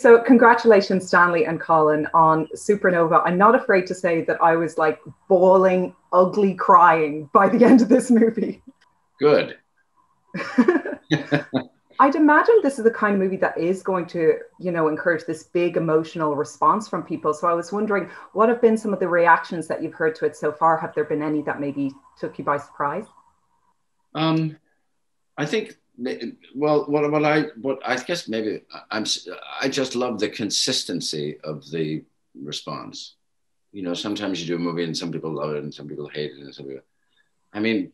So, congratulations, Stanley and Colin, on Supernova. I'm not afraid to say that I was like bawling, ugly crying by the end of this movie. Good. I'd imagine this is the kind of movie that is going to, you know, encourage this big emotional response from people. So I was wondering, what have been some of the reactions that you've heard to it so far? Have there been any that maybe took you by surprise? Um, I think well, what, what I what I guess maybe I'm I just love the consistency of the response. You know, sometimes you do a movie and some people love it and some people hate it and some people. I mean,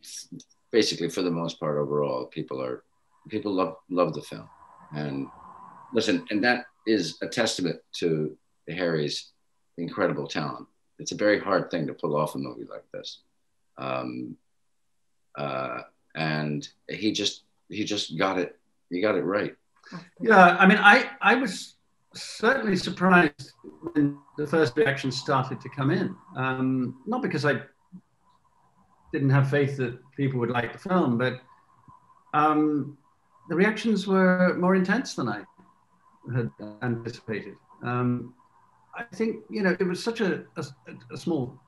basically, for the most part, overall, people are people love love the film, and listen, and that is a testament to Harry's incredible talent. It's a very hard thing to pull off a movie like this, um, uh, and he just he just got it. He got it right. Yeah, I mean, I I was certainly surprised when the first reactions started to come in. Um, not because I didn't have faith that people would like the film, but um, the reactions were more intense than I had anticipated. Um, I think you know it was such a, a, a, small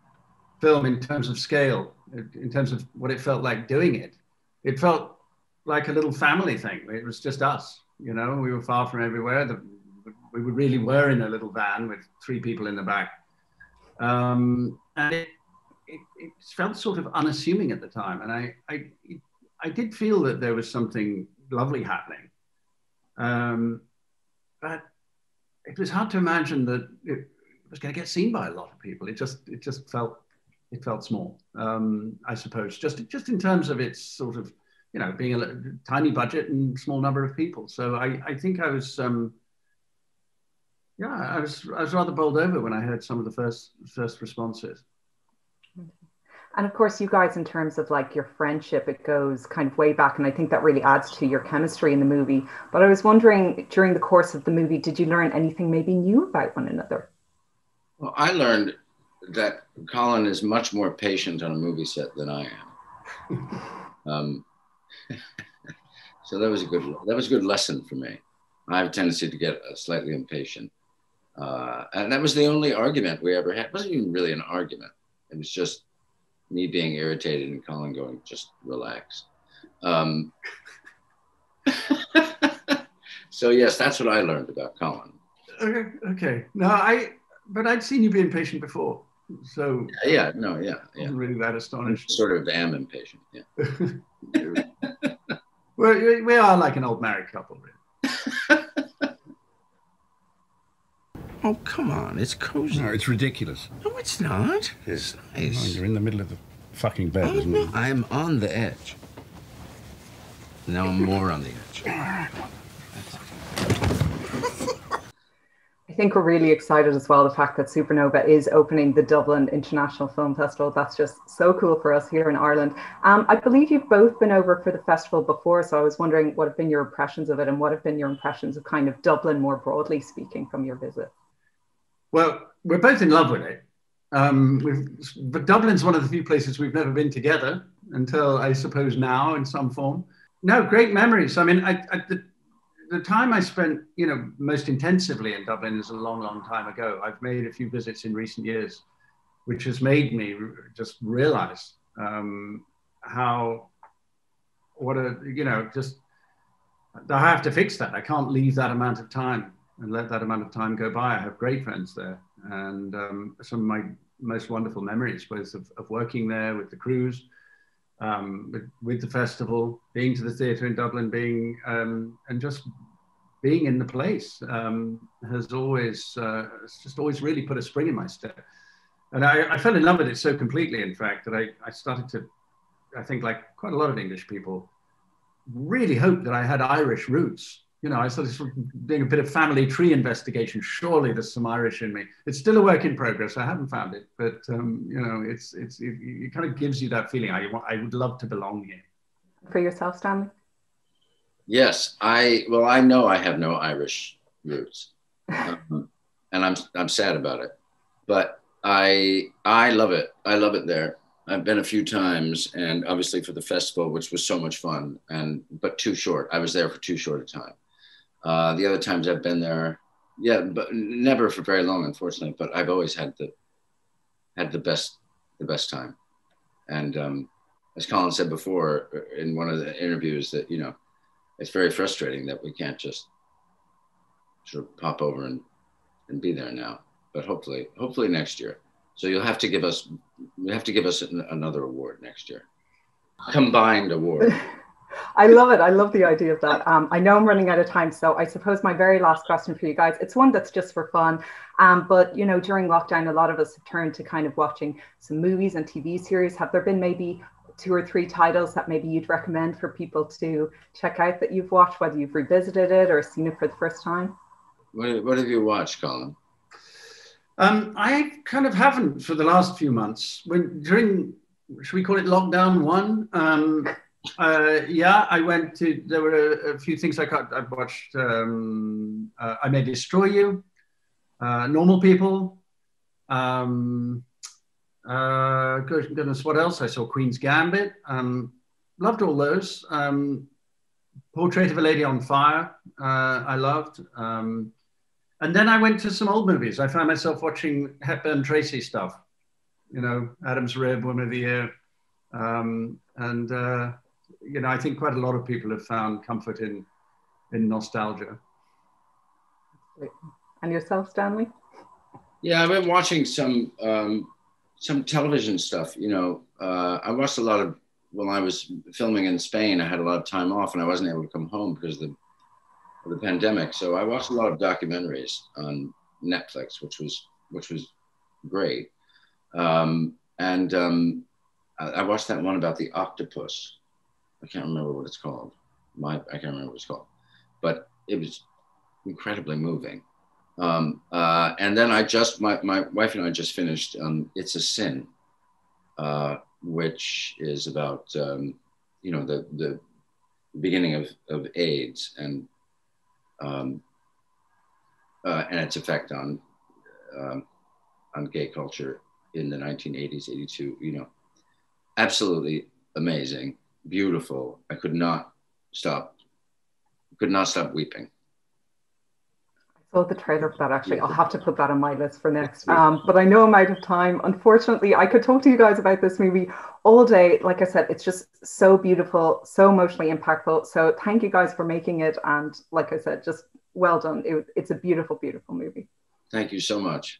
film in terms of scale, in terms of what it felt like doing it. It felt like a little family thing. It was just us, you know. We were far from everywhere. The, we really were in a little van with three people in the back, um, and it, it, it, felt sort of unassuming at the time. And I, I, I did feel that there was something lovely happening, um, but it was hard to imagine that it was going to get seen by a lot of people. It just, it just felt, it felt small. Um, I suppose just, just in terms of its sort of you know, being a tiny budget and small number of people. So I, I think I was, um, yeah, I was, I was rather bowled over when I heard some of the first, first responses. And of course, you guys, in terms of like your friendship, it goes kind of way back. And I think that really adds to your chemistry in the movie. But I was wondering during the course of the movie, did you learn anything maybe new about one another? Well, I learned that Colin is much more patient on a movie set than I am. um, so that was a good that was a good lesson for me. I have a tendency to get slightly impatient, uh, and that was the only argument we ever had. It wasn't even really an argument. It was just me being irritated and Colin going, "Just relax." Um, so yes, that's what I learned about Colin. Okay, okay. No, I but I'd seen you be impatient before, so yeah, yeah no, yeah, yeah. Wasn't really that astonishing. Sort of am impatient. Yeah. We're, we are like an old married couple, really. oh, come on. It's cozy. No, it's ridiculous. No, it's not. It's nice. Oh, you're in the middle of the fucking bed, oh, isn't it? I'm on the edge. Now I'm more on the edge. think we're really excited as well the fact that Supernova is opening the Dublin International Film Festival. That's just so cool for us here in Ireland. Um, I believe you've both been over for the festival before, so I was wondering what have been your impressions of it and what have been your impressions of kind of Dublin more broadly speaking from your visit? Well, we're both in love with it. Um, but Dublin's one of the few places we've never been together until I suppose now in some form. No, great memories. I mean, I, I, the, the time I spent, you know, most intensively in Dublin is a long, long time ago. I've made a few visits in recent years, which has made me just realize um, how, what a, you know, just, I have to fix that. I can't leave that amount of time and let that amount of time go by. I have great friends there and um, some of my most wonderful memories, both of, of working there with the crews um, with, with, the festival, being to the theatre in Dublin, being um, and just being in the place um, has always uh, just always really put a spring in my step. And I, I, fell in love with it so completely, in fact, that I, I started to, I think, like quite a lot of English people, really hope that I had Irish roots you know, I started sort of doing a bit of family tree investigation. Surely there's some Irish in me. It's still a work in progress. I haven't found it, but um, you know, it's it's it, it, kind of gives you that feeling. I I would love to belong here. For yourself, Stanley. Yes, I well, I know I have no Irish roots, um, and I'm I'm sad about it, but I I love it. I love it there. I've been a few times, and obviously for the festival, which was so much fun, and but too short. I was there for too short a time. Uh, the other times I've been there, yeah, but never for very long, unfortunately. But I've always had the had the best the best time, and um, as Colin said before in one of the interviews, that you know, it's very frustrating that we can't just sort of pop over and and be there now. But hopefully, hopefully next year. So you'll have to give us you have to give us an, another award next year, combined award. I love it. I love the idea of that. Um, I know I'm running out of time, so I suppose my very last question for you guys, it's one that's just for fun. Um, but you know, during lockdown, a lot of us have turned to kind of watching some movies and TV series. Have there been maybe two or three titles that maybe you'd recommend for people to check out that you've watched, whether you've revisited it or seen it for the first time? What, what have you watched, Colin? Um, I kind of haven't for the last few months. When during, should we call it lockdown one? Um, uh, yeah, I went to. There were a, a few things I got. I watched. Um, uh, I May Destroy You, uh, Normal People. Um, uh, goodness, what else? I saw Queen's Gambit. Um, loved all those. Um, Portrait of a Lady on Fire. Uh, I loved. Um, and then I went to some old movies. I found myself watching Hepburn Tracy stuff. You know, Adam's Rib, Woman of the Year. Um, and uh, you know, I think quite a lot of people have found comfort in in nostalgia. And yourself, Stanley? Yeah, I've been watching some um, some television stuff. You know, uh, I watched a lot of when I was filming in Spain. I had a lot of time off, and I wasn't able to come home because of the, of the pandemic. So I watched a lot of documentaries on Netflix, which was which was great. Um, and um, I watched that one about the octopus. I can't remember what it's called. My I can't remember what it's called, but it was incredibly moving. Um, uh, and then I just my my wife and I just finished um, "It's a Sin," uh, which is about um, you know the the beginning of of AIDS and um, uh, and its effect on um, on gay culture in the 1980s, 82. You know, absolutely amazing, beautiful. I could not stop, could not stop weeping. I saw the trailer for that actually. I'll have to put that on my list for next. Um, but I know I'm out of time. Unfortunately, I could talk to you guys about this movie all day. Like I said, it's just so beautiful, so emotionally impactful. So thank you guys for making it. And like I said, just well done. It, it's a beautiful, beautiful movie. Thank you so much.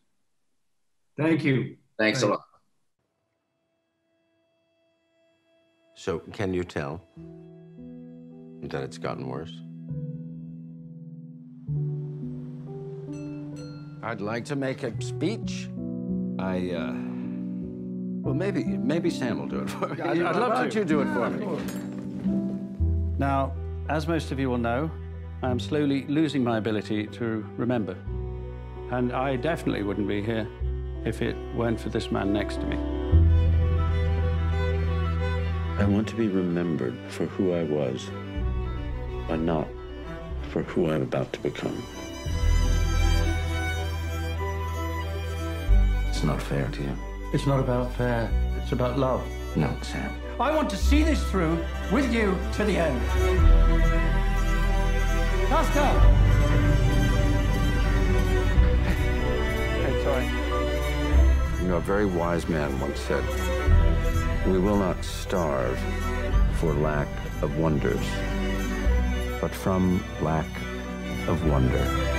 Thank you. Thanks, Thanks. a lot. So, can you tell that it's gotten worse? I'd like to make a speech. I, uh, well, maybe, maybe Sam will do it for me. I'd, I'd love to. you do it for me? Now, as most of you will know, I am slowly losing my ability to remember. And I definitely wouldn't be here if it weren't for this man next to me. I want to be remembered for who I was, but not for who I'm about to become. It's not fair to you. It's not about fair. It's about love. No, Sam. I want to see this through with you to the end. Oscar! Hey, sorry. You know, a very wise man once said, we will not starve for lack of wonders, but from lack of wonder.